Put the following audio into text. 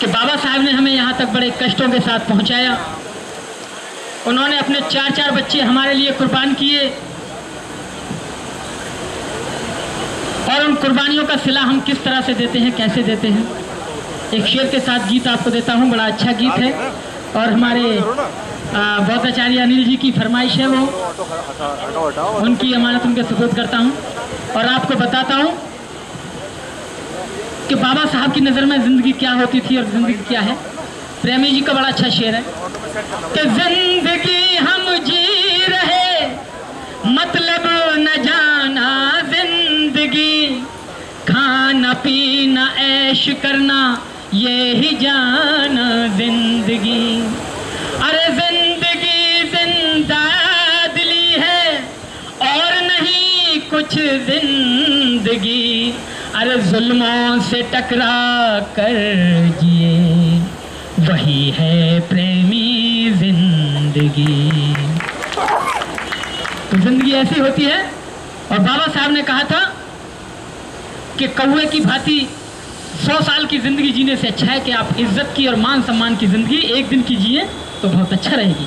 कि बाबा साहब ने हमें यहाँ तक बड़े कष्टों के साथ पहुँचाया। उन्होंने अपने चार चार बच्चे हमारे लिए कुर्बान किए। और उन कुर्बानियों का सिला हम किस तरह से देते हैं, कैसे देते हैं? एक शेर के साथ गीत आपको देता हूँ, बड़ा अच्छा गीत है। और हमारे बहुत आचार्य अनिल जी की फरमाइश है वो। उनकी अमानत उनके सबूत करता हूँ। और आपको बताता हूँ कि बाबा साहब की नज़र में ज़िंदगी क्या होती थी और ज़िंदगी क्या है। प्रेमी जी का बड़ा अच्छा शेर है कि ज़िंदगी हम जी रहे मतलब न जाना ज़िंदगी। खाना पीना, ऐश करना, ये ही जाना। कुछ ज़िंदगी अरे जुल्मों से टकरा कर जिए। वही है प्रेमी ज़िंदगी। तो ज़िंदगी ऐसी होती है, और बाबा साहब ने कहा था कि कौए की भांति सौ साल की ज़िंदगी जीने से अच्छा है कि आप इज़्ज़त की और मान सम्मान की ज़िंदगी एक दिन की जिए तो बहुत अच्छा रहेगी।